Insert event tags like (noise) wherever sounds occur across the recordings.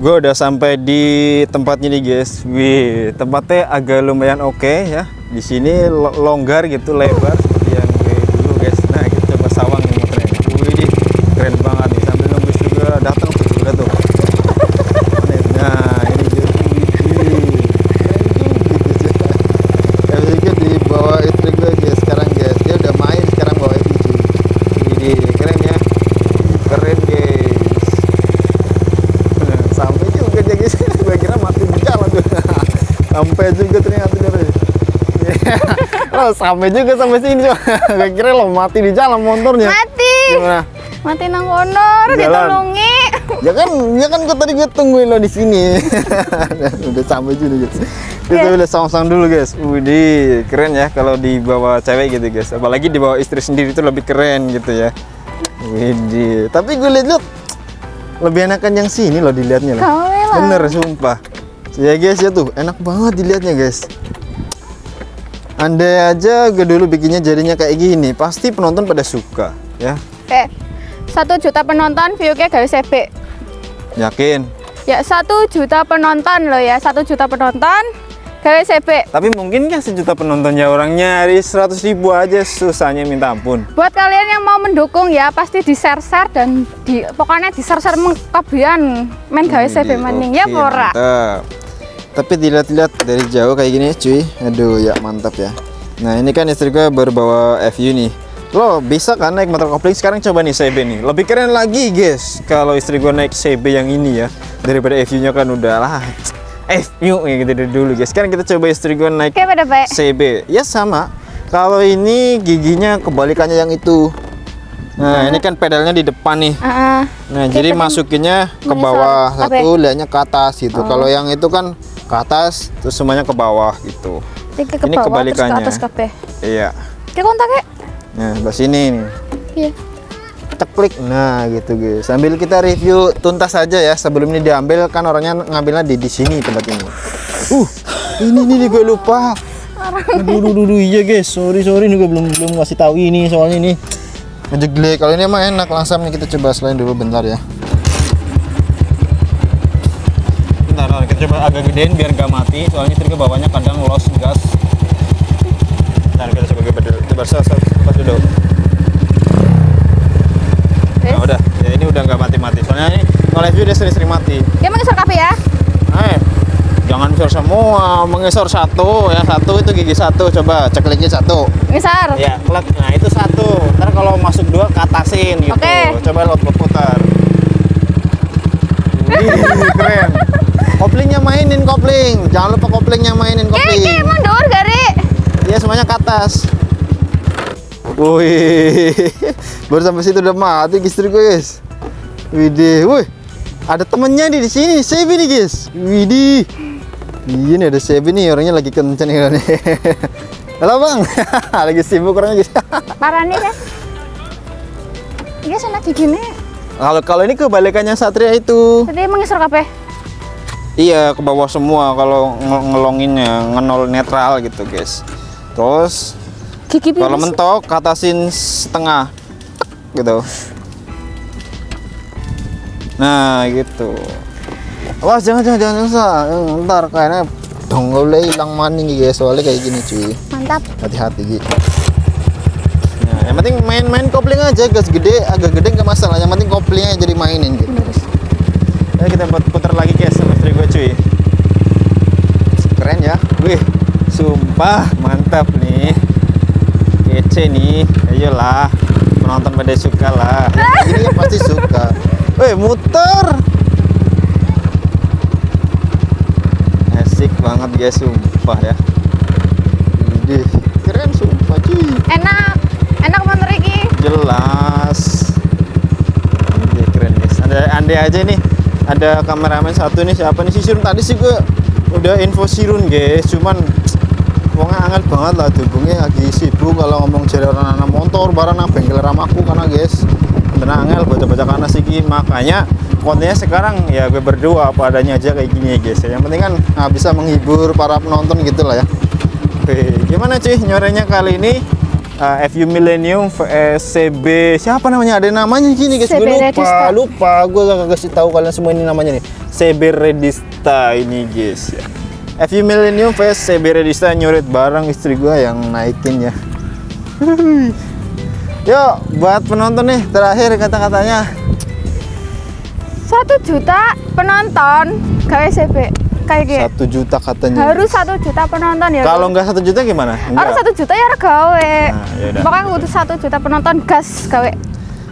gue udah sampai di tempatnya nih guys. Wih, tempatnya agak lumayan oke ya. Di sini lo- longgar gitu, lebar seperti yang gue dulu guys. Nah, kita coba sawang nih motornya. Wih, di keren banget nih. Sambil nunggu juga datang tuh udah tuh. Nah, ini dia. Wih, keren juga. Ya juga dibawa istri gue guys sekarang guys. Dia udah main sekarang bawa itu cuy. Ini keren ya. Keren guys. Nah, sampai juga dia guys. Gue kira mati di jalan tuh. Sampai juga ternyata guys. (laughs) oh, sampai juga sampai sini coba. (laughs) Gue kira lo mati di jalan motornya. Mati. Gimana? Mati nang Jalan. ditolongi. Ya kan, ya kan gue tadi gue tungguin lo di sini. (laughs) udah sampai juga guys. Kita Iya. boleh song-song dulu guys. Widih, keren ya kalau dibawa cewek gitu guys. Apalagi dibawa istri sendiri itu lebih keren gitu ya. Widih, tapi gue lihat lebih enakan yang sini loh dilihatnya loh. Lah. Bener sumpah. Ya guys ya tuh, enak banget dilihatnya guys. Andai aja gue dulu bikinnya jadinya kayak gini, pasti penonton pada suka ya. Eh, satu juta penonton view-nya gawe CB. Yakin? Ya satu juta penonton loh ya, satu juta penonton gawe CB. Tapi mungkin kan sejuta penontonnya orang nyari 100 ribu aja susahnya minta ampun. Buat kalian yang mau mendukung ya pasti di share share dan di pokoknya di share share mengkabian main gawe CB Widih, maning ya oke, ora. mantap. Tapi dilihat-lihat dari jauh kayak gini cuy. Aduh ya mantap ya. Nah ini kan istri gue baru bawa FU nih. Lo bisa kan naik motor kopling sekarang coba nih CB nih. Lebih keren lagi guys. Kalau istri gue naik CB yang ini ya. Daripada FU-nya kan udah lah. FU ya gitu dari dulu guys. Sekarang kita coba istri gue naik Oke pada baik. CB. Ya sama. Kalau ini giginya kebalikannya yang itu. Nah, ini kan pedalnya di depan nih. Heeh. Nah, jadi masukinnya ke bawah satu, lihatnya ke atas gitu. Kalau yang itu kan ke atas, terus semuanya ke bawah gitu. Tiga ke Ini bawah kebalikannya. terus ke atas kabeh. Iya. Oke kontak ya? Nah, sebelah sini nih. Iya. Teklik. Nah, gitu guys. Sambil kita review tuntas saja ya. Sebelum ini diambil kan orangnya ngambilnya di di sini tempat ini. Uh, ini nih gue lupa. Aduh, aduh, iya guys. Sorry, sorry nih gue belum belum ngasih tahu ini soalnya ini. Ngejeglek. Kalau ini emang enak langsam nih kita coba selain dulu bentar ya. Bentar, bentar, kita coba agak gedein biar gak mati. Soalnya istri bawahnya kadang los gas. Nah, kita coba dulu. Coba sel, sel, pas dulu. Nah, udah. Ya ini udah nggak mati-mati. Soalnya ini kalau review dia sering-sering mati. Ya mengisar kabeh ya. Eh, jangan mengisor semua, mengisor satu, ya satu itu gigi satu. Coba cek lagi satu. Ngisar. Ya, klek. Nah itu satu. Ntar kalau masuk dua katasin gitu. Oke. Coba lo putar. Wih, keren. Koplingnya mainin kopling. Jangan lupa koplingnya mainin kopling. oke, mundur gari. Iya semuanya ke atas. Wih, (laughs) baru sampai situ udah mati istri gue guys. Widih, wih, ada temennya nih di sini, Sebi nih guys. Widih, iya nih ada Sebi nih, orangnya lagi kenceng nih. nih. (laughs) Halo bang, (laughs) lagi sibuk orangnya guys. Parani ya. Iya sana gini. Kalau kalau ini kebalikannya Satria itu, Tadi mengisar kabeh. Iya ke bawah semua kalau nge- ngelonginnya, ngenol netral gitu guys. Terus Kalau mentok, katasin setengah gitu. Nah, gitu. Wah, jangan jangan jangan jangan. Eh, Ntar kayaknya donggolnya hilang maning guys, soalnya kayak gini cuy. Mantap. Hati-hati gitu. Nah, yang penting main-main kopling aja, gas gede, agak gede nggak masalah. Yang penting koplingnya jadi mainin gitu. Ya kita buat putar lagi guys sama istri gue cuy. Keren ya. Wih, sumpah mantap nih. Kece nih. Ayolah. Penonton pada suka lah. Ini ya pasti suka. Wih, muter. Asik banget guys, sumpah ya. Keren sumpah cuy. Enak. Enak bener iki. jelas Iya, keren guys ada andai aja nih ada kameramen satu nih siapa nih si Sirun tadi sih gue udah info Sirun guys cuman wongnya angel banget lah dubungnya lagi sibuk kalau ngomong jadi orang anak motor barang nang bengkel ramaku karena guys. Bener angel baca-baca karena sih Ki. makanya kontennya sekarang ya gue berdua apa adanya aja kayak gini ya guys. Yang penting kan nah, bisa menghibur para penonton gitu lah ya. Oke, gimana cuy nyorenya kali ini? Uh, FU Millennium vs CB siapa namanya? Ada namanya gini guys gue lupa Redista. lupa. Gue gak kasih tahu kalian semua ini namanya nih. CB Redista ini guys ya. FU Millennium vs CB Redista nyurit bareng istri gue yang naikin ya (laughs) Yuk buat penonton nih terakhir kata-katanya Satu juta penonton gawe CB kayak gitu. satu juta katanya Harus satu juta penonton ya. kalau nggak satu juta gimana Harus satu juta ya gawe. Nah. Pokoknya kudu satu juta penonton gas gawe.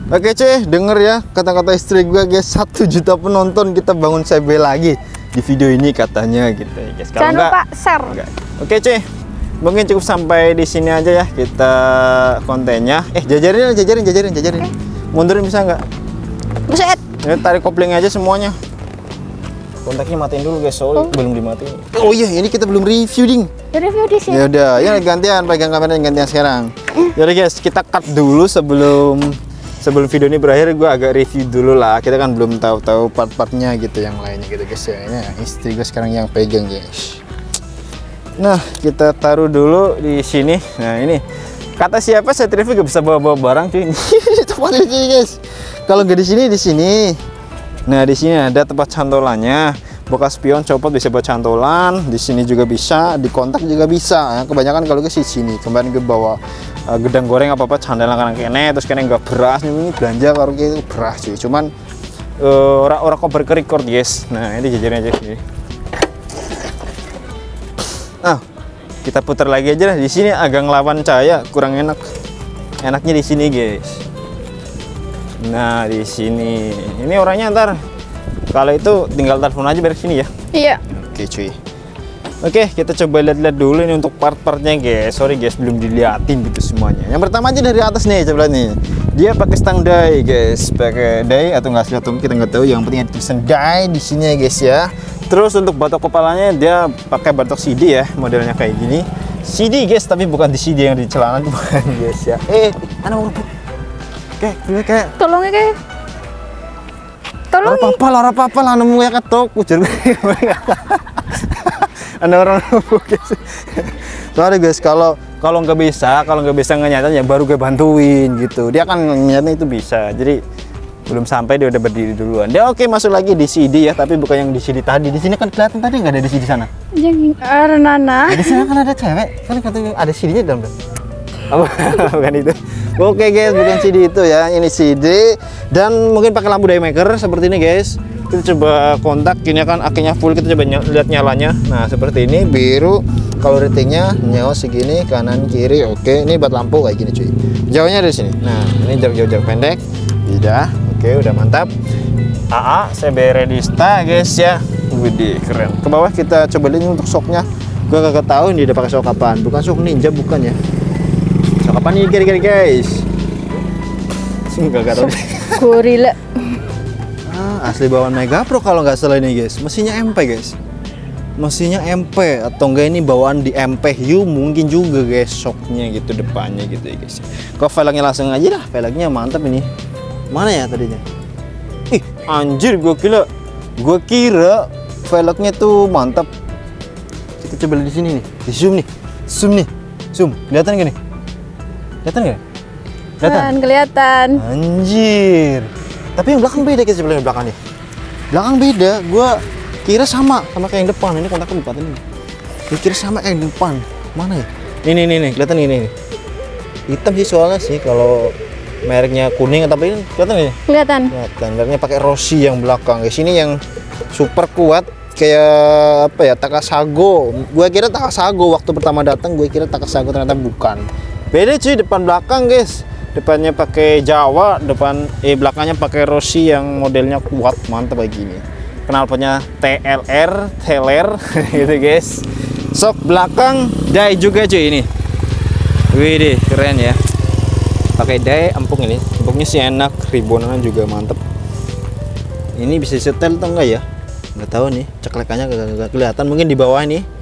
Oke cuy, denger ya kata-kata istri gue guys Satu juta penonton kita bangun CB lagi Di video ini katanya gitu ya guys Kalau Jangan enggak, lupa share. enggak. Oke cuy, mungkin cukup sampai di sini aja ya Kita kontennya Eh jajarin jajarin jajarin jajarin Mundurin bisa nggak? Buset. Ya, tarik kopling aja semuanya Kontaknya matiin dulu guys, soalnya belum dimatiin Oh iya, ini kita belum review ding Ya review di sini. Ya udah, ya gantian pegang kameranya gantian sekarang. Yaudah guys, kita cut dulu sebelum sebelum video ini berakhir gue agak review dulu lah. Kita kan belum tahu-tahu part-partnya gitu yang lainnya gitu guys ya. Ini istri gue sekarang yang pegang guys. Nah, kita taruh dulu di sini. Nah, ini kata siapa saya review gak bisa bawa-bawa barang cuy. (laughs) tempat di sini guys. Kalau nggak di sini di sini. Nah, di sini ada tempat cantolannya. Bekas spion copot bisa buat cantolan, di sini juga bisa, di kontak juga bisa. Ya, kebanyakan kalau ke sini. Kemarin gue bawa uh, gedang goreng apa apa candalan kan kene, terus kene nggak beras ini belanja kalau gitu beras sih. Cuman uh, orang orang cover ke record guys. Nah ini jajarin aja sini. Ah, kita putar lagi aja lah di sini agak ngelawan cahaya, kurang enak. Enaknya di sini guys. Nah di sini, ini orangnya ntar kalau itu tinggal telepon aja beres sini ya. Iya. Oke cuy. Oke kita coba lihat-lihat dulu ini untuk part-partnya guys. Sorry guys belum diliatin gitu semuanya. Yang pertama aja dari atas nih coba lihat nih. Dia pakai stang die guys, pakai die atau nggak atau kita nggak tahu. Yang penting ada tulisan die di sini ya guys ya. Terus untuk batok kepalanya dia pakai batok CD ya, modelnya kayak gini. CD guys, tapi bukan di CD yang di celana (laughs) bukan guys ya. Eh, anak mau Kayak, kayak Tolong ya kayak. Tolong. Lara apa lara apa lah nemu ya ketok ujar. Ada orang. Sorry guys kalau kalau nggak bisa kalau nggak bisa ngenyatan ya baru gue bantuin gitu. Dia kan ngenyatanya itu bisa. Jadi belum sampai dia udah berdiri duluan. Dia oke masuk lagi di CD ya tapi bukan yang di CD tadi. Di sini kan kelihatan tadi nggak ada di CD sana. Yang Arnana. Nah, di sana kan ada cewek. Kan katanya ada CD-nya dalam. Oh, (laughs) bukan itu. Oke guys, bukan CD itu ya. Ini CD dan mungkin pakai lampu daymaker seperti ini guys. Kita coba kontak ini kan akinya full kita coba ny- lihat nyalanya. Nah, seperti ini biru. Kalau ratingnya nyawa segini kanan kiri. Oke, ini buat lampu kayak gini cuy. Jauhnya dari sini. Nah, ini jarak jauh jarak pendek. Tidak. Oke, udah mantap. AA CB Redista guys ya. Widih, keren. Ke bawah kita coba lihat untuk shocknya. Gua kagak tahu ini dia pakai shock apaan. Bukan shock ninja bukan ya. Apa nih kira-kira guys? Enggak gak deh. Gorilla. Ah, asli bawaan Mega Pro kalau nggak salah ini guys. Mesinnya MP guys. Mesinnya MP atau enggak ini bawaan di MPU mungkin juga guys shocknya gitu depannya gitu ya guys. Kok velgnya langsung aja lah, velgnya mantap ini. Mana ya tadinya? Ih, anjir gua kira gua kira velgnya tuh mantap. Kita coba di sini nih, di zoom nih. Zoom nih. Zoom. Kelihatan gak nih? Kelihatan gak? Kelihatan? Kan kelihatan. Anjir. Tapi yang belakang beda guys sebenarnya belakangnya. Belakang beda. Gua kira sama sama kayak yang depan. Ini kontaknya empat ini. Gua kira sama kayak yang depan. Mana ya? Ini nih nih, kelihatan ini nih. Hitam sih soalnya sih kalau mereknya kuning tapi ini kelihatan ya? Kelihatan. Kelihatan. Mereknya pakai Rossi yang belakang. Guys, ini yang super kuat kayak apa ya Takasago. Gue kira Takasago waktu pertama datang gue kira Takasago ternyata bukan. Beda cuy depan belakang guys. Depannya pakai Jawa, depan eh belakangnya pakai Rossi yang modelnya kuat mantap kayak gini. TLR, TLR (laughs) gitu guys. Sok belakang dai juga cuy ini. Wih keren ya. Pakai dai empuk ini. Empuknya sih enak, ribonan juga mantep. Ini bisa setel atau enggak ya? Nggak tahu nih, ceklekannya kelihatan. Mungkin di bawah nih.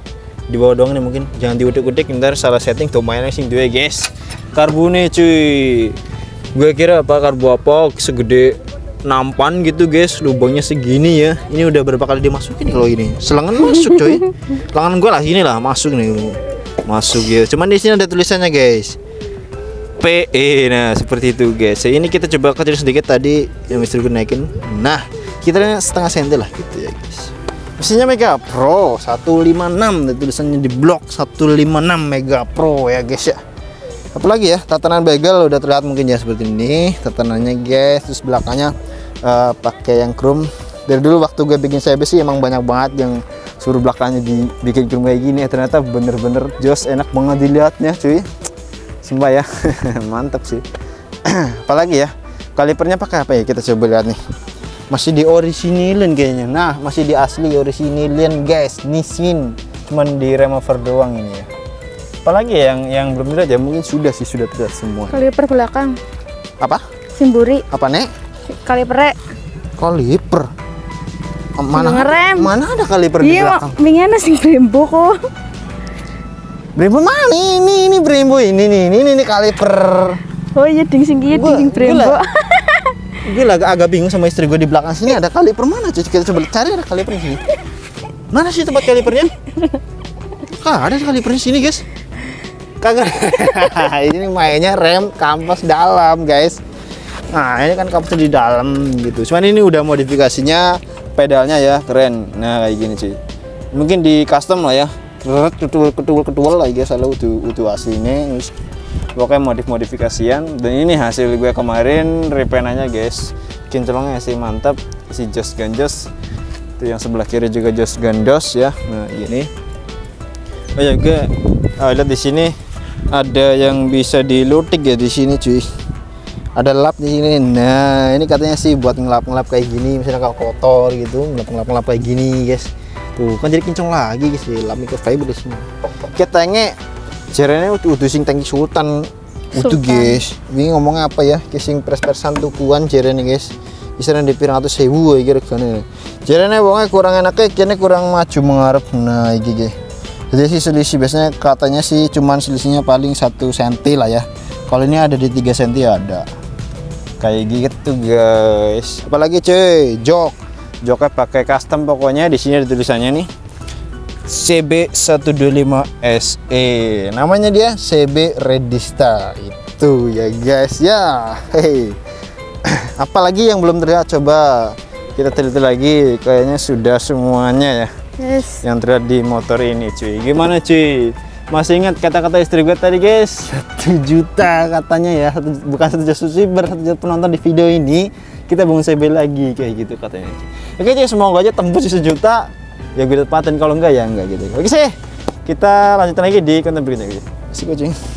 Di bawah doang nih mungkin. Jangan diudik-udik ntar salah setting tuh mainnya sing dua guys. Karbonnya cuy. Gue kira apa karbu apa segede nampan gitu guys. Lubangnya segini ya. Ini udah berapa kali dimasukin kalau ini? Selangan masuk coy. (laughs) Lengan gue lah sini lah masuk nih. Masuk ya. Cuman di sini ada tulisannya guys. PE nah seperti itu guys. Ya, ini kita coba kecil sedikit tadi yang istri gue naikin. Nah kita setengah senti lah gitu ya guys mesinnya Mega Pro 156 dan tulisannya di blok 156 Mega Pro ya guys ya. Apalagi ya tatanan bagel udah terlihat mungkin ya seperti ini. Tatanannya guys terus belakangnya eh, pakai yang chrome. Dari dulu waktu gue bikin CB sih emang banyak banget yang suruh belakangnya dibikin chrome kayak gini. Ternyata bener-bener jos enak banget dilihatnya cuy. Sumpah ya (laughs) mantap sih. (clears throat) Apalagi ya kalipernya pakai apa ya? Kita coba lihat nih masih di orisinilin kayaknya nah masih di asli orisinilin guys Nissin cuman di remover doang ini ya apalagi ya yang yang belum terlihat ya mungkin sudah sih sudah terlihat semua Kaliper belakang. apa Simburi. apa nek Kalipernya. kaliper Oh, mana ngerem. mana ada kaliper di Iya, belakang mak. Mingana sing Brembo kok. Brembo mana ini ini Brembo ini nih ini ini, kaliper Oh iya ding sing Gua- ding Brembo. (laughs) gue agak, agak bingung sama istri gue di belakang sini. Ada kaliper mana cuy? Kita coba cari ada kaliper di sini. Mana sih tempat kalipernya? Kagak ada kalipernya sini guys. Kagak. (laughs) Ini mainnya rem kampas dalam guys. Nah ini kan kampasnya di dalam gitu. Cuman ini udah modifikasinya pedalnya ya keren. Nah kayak gini cuy. Mungkin di custom lah ya. Ketul ketul ketul lah guys kalau utuh utuh aslinya pokoknya modif modifikasian dan ini hasil gue kemarin repenanya guys. Kinclongnya sih mantap. Si jos ganjos itu yang sebelah kiri juga jos gandos ya. Nah ini. Oh ya gue ah, lihat di sini. Ada yang bisa dilutik ya di sini cuy. Ada lap di sini. Nah ini katanya sih buat ngelap-ngelap kayak gini. Misalnya kalau kotor gitu ngelap-ngelap kayak gini guys. Tuh kan jadi kinclong lagi guys di lap microfiber di sini. Katanya jarene udah udah sing tangki sultan. Sultan. guys. Ini ngomongnya apa ya? Kising pres-presan tukuan jarene guys. Istilahnya di pirang atau sewu ya kira kira jarene wongnya kurang enaknya kini kurang maju mengarep nah iki guys. Jadi sih selisih biasanya katanya sih cuman selisihnya paling satu senti lah ya. Kalau ini ada di 3 senti ada. Kayak gitu guys. Apalagi cuy jok. Joknya pakai custom pokoknya di sini ada tulisannya nih CB125SE namanya dia CB Redista. Itu ya guys. Ya hey. (coughs) Apalagi yang belum terlihat coba kita teliti lagi. Kayaknya sudah semuanya ya Yes. yang terlihat di motor ini cuy. Gimana cuy? Masih ingat kata-kata istri gue tadi guys? (laughs) Satu juta katanya ya. Satu, bukan satu juta subscriber satu juta penonton di video ini. Kita bangun CB lagi kayak gitu katanya oke cuy semoga aja tembus sejuta ya gue dapatin kalau enggak ya enggak gitu. Oke sih kita lanjutin lagi di konten berikutnya Asik, cuy